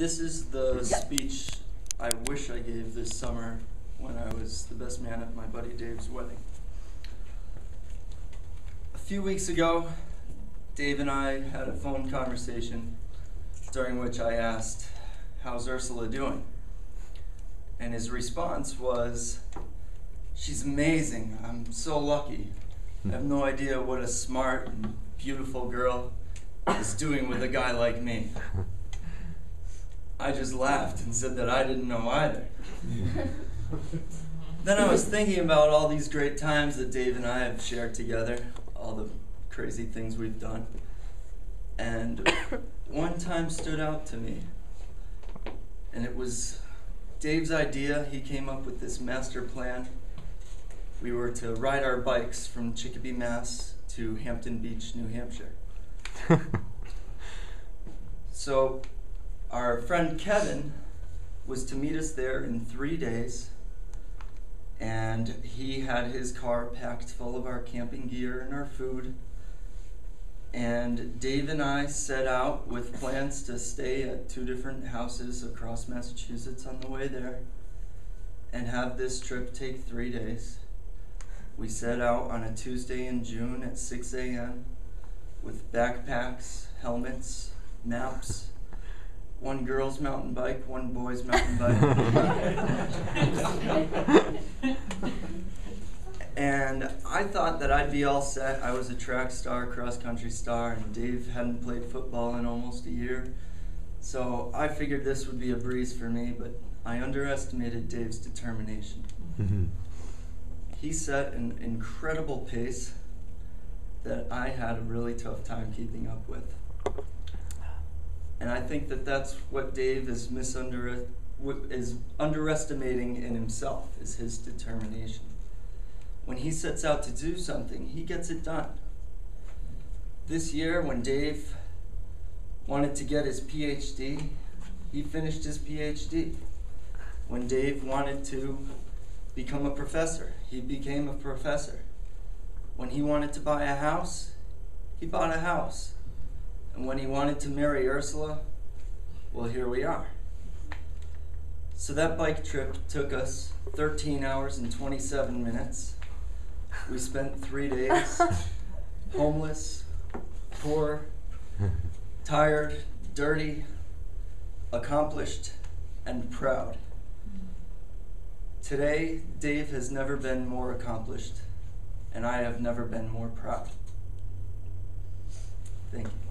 This is the speech I wish I gave this summer when I was the best man at my buddy Dave's wedding. A few weeks ago, Dave and I had a phone conversation during which I asked, How's Ursula doing? And his response was, She's amazing. I'm so lucky. I have no idea what a smart and beautiful girl is doing with a guy like me. I just laughed and said that I didn't know either. then I was thinking about all these great times that Dave and I have shared together, all the crazy things we've done. And one time stood out to me. And it was Dave's idea. He came up with this master plan. We were to ride our bikes from Chicopee, Mass to Hampton Beach, New Hampshire. so our friend Kevin was to meet us there in three days, and he had his car packed full of our camping gear and our food. And Dave and I set out with plans to stay at two different houses across Massachusetts on the way there and have this trip take three days. We set out on a Tuesday in June at 6 a.m. with backpacks, helmets, maps, one girl's mountain bike, one boy's mountain bike. and I thought that I'd be all set. I was a track star, cross country star, and Dave hadn't played football in almost a year. So I figured this would be a breeze for me, but I underestimated Dave's determination. Mm-hmm. He set an incredible pace that I had a really tough time keeping up with. And I think that that's what Dave is misunder is underestimating in himself is his determination. When he sets out to do something, he gets it done. This year, when Dave wanted to get his PhD, he finished his PhD. When Dave wanted to become a professor, he became a professor. When he wanted to buy a house, he bought a house. And when he wanted to marry Ursula, well, here we are. So that bike trip took us 13 hours and 27 minutes. We spent three days homeless, poor, tired, dirty, accomplished, and proud. Today, Dave has never been more accomplished, and I have never been more proud. Thank you.